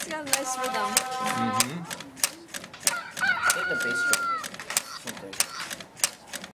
It's got a nice rhythm. Mm-hmm. Hit the bass drum.